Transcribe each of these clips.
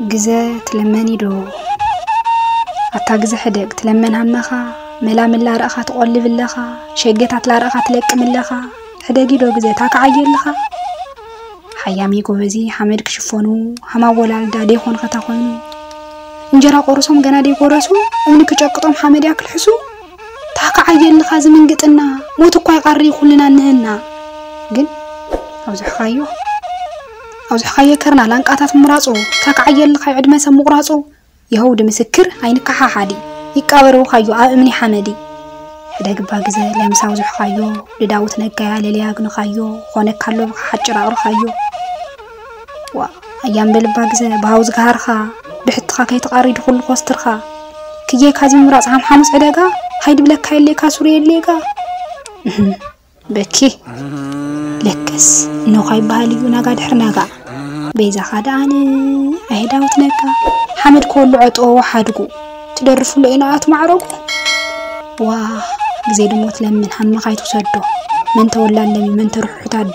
ግዘ ትለመኒ ዶ ኣታ ግዘ ሕደግ ትለመን ሃመኻ መላምን ላርእኻ ትቖልብ ኣለኻ ሸገታት ላርእኻ ትለቅም ኣለኻ ሕደጊ ዶ ግዘ ታከዓየልኻ ሓያሚ ጎበዚ ሓመድ ክሽፈኑ ሃማወላልዳ ደይኮን ከታ ኮይኑ እንጀራ ቆርሶም ገና ደይጎረሱ እምኒ ክጨቅጦም ሓመድ እያ ክልሕሱ። ታከዓየልኻ ዝምንግጥና ሞት እኳ ይቐሪ ኩልና ንህና። ግን ኣብዝሕኻዮ ኣብዝሕኻዮ ከርና ላንቃታት ምራጾ ታከዓየልኻ ዕድመ ሰብ ምቑራጾ የህውድ ምስክር ኣይንከሓሓዲ ይቃበረውኻዮ ኣብ እምኒ ሓመዲ። ሕደግባ ግዘ ለምሳው ዝሕኻዮ ልዳውት ነጋያ ለልያ ኾነካሎ ብካ ሓጭር በልባ ግዘ ብሃው ዝገሃርኻ ብሕትኻ ከይተቓሪድ ኩሉ ኮስትርኻ ክየ ካዚ ምራፅ ሓምሓሙስ ዕደጋ ሃይድ ብለካ የሌካ ሱር የሌጋ በኪ ለከስ እኖኻ ይበሃል እዩ ናጋ ድሕሪ ናጋ ቤዛኻ ደኣነ ኣይዳውት ነጋ ሓመድ ከወሉ ዕጦ ወሓድጉ ትደርፍሎ ኢና ኣቱ ማዕረጉ ዋ ግዜ ድሞ ትለምን ሃመኻ ይትውሰዶ መን ተወላለሚ መን ተርሑታዶ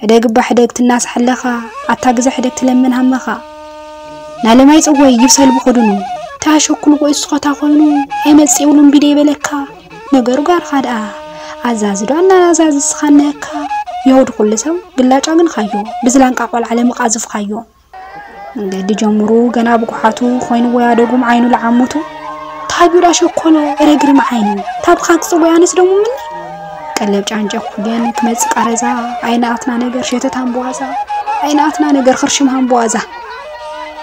ሕደግባ ሕደግ ትናስሐለኻ ኣታ ግዜ ሕደግ ትለምን ሃመኻ ናለማይ ጽወይ ይብሰል ብኽድኑ ታሸኩል ወይ ስኾታ ኮይኑ ኣይመጽእ የብሉን ቢደ ይበለካ ነገሩ ጋርኻ ደኣ ኣዛዝ ዶ ኣናዛዝ ስኻነካ የሁድ ኩሉ ሰብ ግላጫ ግን ካዮ ብዝላንቃ ቆልዓ ለምቓዝፍካዮ መንገዲ ጀምሩ ገና ብጉሓቱ ኮይኑ ወያ ደጉም ዓይኑ ለዓሙቱ። ታቢዳ ሸኮሎ ረግርም ዓይኑ። ታብካ ክጽወያ ኣነስ ደሞ ምኒ። ቀለብ ጫንጨ ኩገን ክመጽእ ቃረዛ። ኣይነኣትና ነገር ሸተታን በዋዛ ኣይነኣትና ነገር ክርሽም ሃንበዋዛ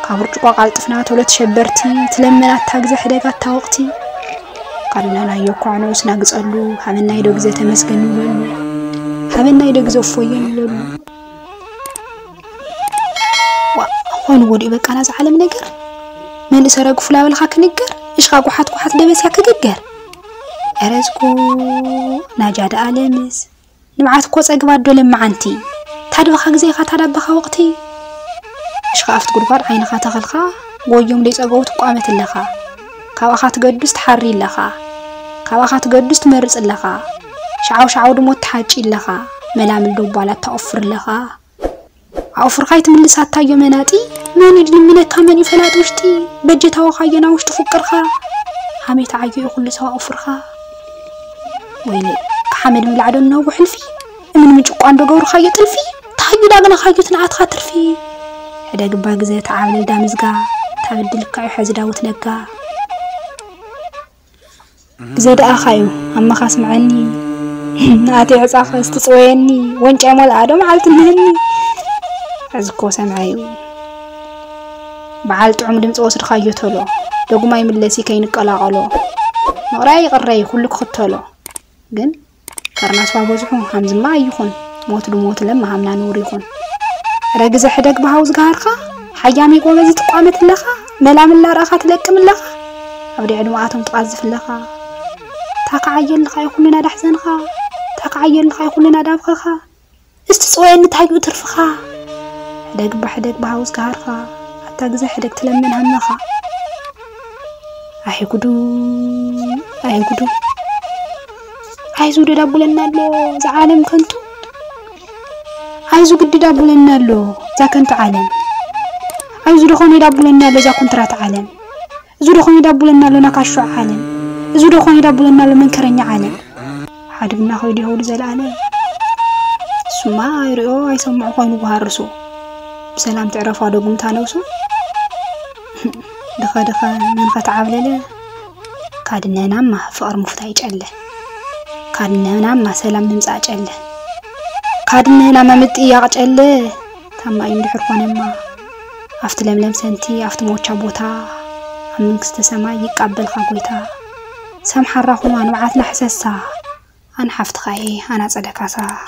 ካብ ብርጭቆ ቃልጥፍና ቶሎ ተሸበርቲ ትለመናታ ግዜ ሕደጋታ ወቕቲ ካልናናዮ እኳ ንዑስ ናግጸሉ። ሃመናይ ዶ ግዜ ተመስገን ይብለሉ ሃመናይ ዶ ግዜ እፎየን ይብለሉ ኮይኑ ወዲኡ በቃና ዝዓለም ነገር መንእሰረ ግፉላ በልካ ክንገር እሽኻ ጓሓት ጓሓት ደበስያ ክግገር ዕረዝኩ ናጃዳ ኣለምስ ንምዓት እኮ ጸግባ ዶ ለመዓንቲ ታድበኻ ግዜኻ ታዳበኻ ወቕቲ እሽኻ ኣብቲ ጉድጓድ ዓይንኻ ተኸልካ ጎዮም ደይጸገቡ ትቋመት ኣለኻ ካብኣኻ ትገዱስ ትሓሪ ኣለኻ ካብኣኻ ትገዱስ ትመርጽ ኣለኻ ሸዓው ሸዓው ድሞ ትሓጪ ኣለኻ መላምል ደቧላት ተቐፍር ኣለኻ ኣቑፍርካይ ትምልሳታዮ መናጢ መን ይድልምነካ መን ይፈላጥ ውሽጢ? በጀታወኻዮና ውሽጢ ፍቅርካ ሓሜታ ዓዮ እዩ ኩሉ ሰብ ኣቑፍርካ ወይለ ክሓመድ ምብላዕ ዶ ነውሕ ሕልፊ? እምን ምጭቋ እንዶ ገብርካዮ ጥልፊ ታዩ ዳግናካዮ ትንዓትካ ትርፊ ሕደግባ ግዜ ተዓብልል ዳምዝጋ ታበድልካ እዩ ሕዚ ዳውት ነጋ። ግዜ ደኣኻዩ ኣመኻ ስምዐኒ ንኣተይ ዕፃኸ ስትፅወየኒ ወንጫይ ሞልኣ ዶ መዓልቲ ንህኒ ሕዚ እኮ ሰምዐዩ በዓል ጥዑም ድምፂ ወስድካዮ ተሎ ደጉማይ ምለሲ ከይንቀላቐሎ ምቕራይ ይቕረይ ኩሉ ክኽተሎ ግን ከርናስዋ በዝሑ ሃምዝማ ኣይኹን ሞት ድሞት ለማ ሃምና ንውር ይኹን ዕረ ግዜ ሕደግ ብሃው ዝገሃርካ ሓያሚ ጎበዚ ትቋመት ኣለኻ መላምላ ርእኻ ትለቅም ኣለኻ ኣብ ዲዕ ድማኣቶም ትቃዝፍ ኣለኻ ታከዓየልካ ይኹሉና ዳሕዘንኻ ታከዓየልካ ይኹሉና ዳብኸኻ እስቲ እንታይ እዩ ትርፍኻ? ሕደግ ብሕደግ ብሃው ዝገሃርካ ኣታ ግዜ ሕደግ ትለምን ሃመኻ ኣይ ጉዱ ኣይ ጉዱ። ኣይዙ ደዳቡለና ኣሎ ዝዓለም ከንቱ። ኣይዙ ግዲ ዳቡለና ኣሎ እዛ ከንቲ ዓለም። ኣይዙ ደኾነ ዳቡለና ኣሎ እዛ ኮንትራት ዓለም። እዚ ደኾነ ዳቡለና ኣሎ ናካሾዕ ዓለም። እዚ ደኾነ ዳቡለና ኣሎ መንከረኛ ዓለም ሓድግና ከይዱ ይኸውዱ ዘለኣለም እሱማ ኣይሪኦ ኣይሰምዑ ኮይኑ ጉሃርሱ ብሰላም ትዕረፋ ደጉምታ ነብሱ። ድኸ ድኸ መን ከተዓብለለ ካድነናማ ፍቕሪ ምፍታይ ጨለ ካድነናማ ሰላም ምምፃእ ጨለ ካድነናማ ምጥያቕ ጨለ። ታማዩ እንድሕር ኮነማ ኣብቲ ለምለም ሰንቲ ኣብቲ ሞቻ ቦታ ኣብ መንግስተ ሰማይ ይቃበልካ ጎይታ ሰምሓራ ኩማ ንባዓትና ሕሰሳ عن حفظ خي أنا صديق أصح